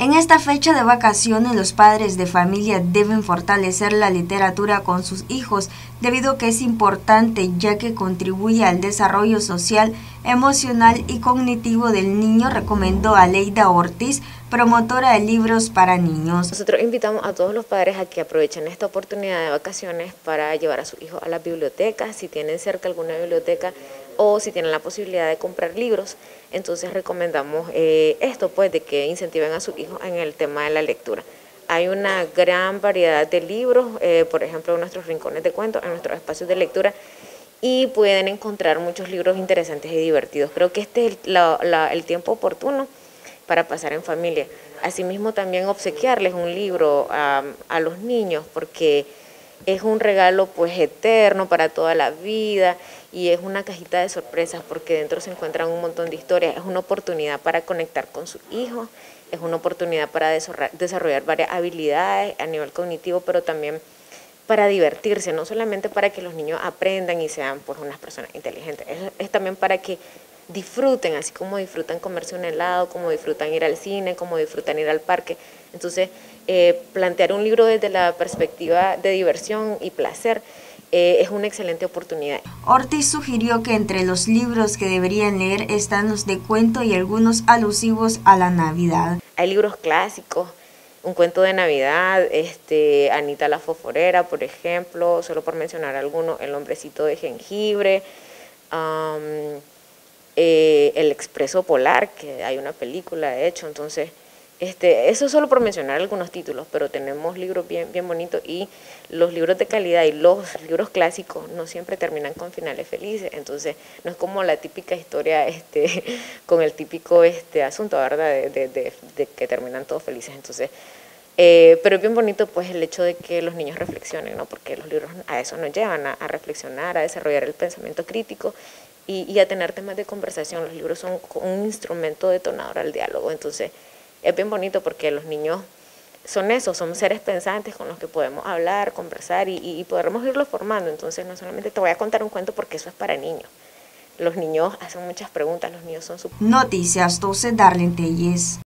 En esta fecha de vacaciones los padres de familia deben fortalecer la literatura con sus hijos debido a que es importante ya que contribuye al desarrollo social, emocional y cognitivo del niño, recomendó Aleida Ortiz, promotora de libros para niños. Nosotros invitamos a todos los padres a que aprovechen esta oportunidad de vacaciones para llevar a sus hijos a las bibliotecas, si tienen cerca alguna biblioteca o si tienen la posibilidad de comprar libros, entonces recomendamos eh, esto, pues de que incentiven a sus hijos en el tema de la lectura. Hay una gran variedad de libros, eh, por ejemplo, en nuestros rincones de cuentos, en nuestros espacios de lectura, y pueden encontrar muchos libros interesantes y divertidos. Creo que este es el, tiempo oportuno para pasar en familia. Asimismo, también obsequiarles un libro a, los niños, porque es un regalo pues eterno para toda la vida y es una cajita de sorpresas porque dentro se encuentran un montón de historias, es una oportunidad para conectar con sus hijos, es una oportunidad para desarrollar varias habilidades a nivel cognitivo, pero también para divertirse, no solamente para que los niños aprendan y sean pues unas personas inteligentes, es también para que disfruten, así como disfrutan comerse un helado, como disfrutan ir al cine, como disfrutan ir al parque. Entonces, eh, plantear un libro desde la perspectiva de diversión y placer eh, es una excelente oportunidad. Ortiz sugirió que entre los libros que deberían leer están los de cuento y algunos alusivos a la Navidad. Hay libros clásicos, un cuento de Navidad, este, Anita la Foforera, por ejemplo, solo por mencionar algunos, El hombrecito de jengibre, eh, El Expreso Polar, que hay una película de hecho, entonces este, eso solo por mencionar algunos títulos, pero tenemos libros bien, bien bonitos y los libros de calidad y los libros clásicos no siempre terminan con finales felices, entonces no es como la típica historia este, con el típico este, asunto, ¿verdad? De, que terminan todos felices, entonces... Eh, pero es bien bonito pues el hecho de que los niños reflexionen, ¿no? porque los libros a eso nos llevan, a, reflexionar, a desarrollar el pensamiento crítico y, a tener temas de conversación. Los libros son un instrumento detonador al diálogo, entonces es bien bonito porque los niños son eso, son seres pensantes con los que podemos hablar, conversar y, y, podremos irlos formando. Entonces no solamente te voy a contar un cuento porque eso es para niños. Los niños hacen muchas preguntas, los niños son... Noticias 12 Darlene Telles.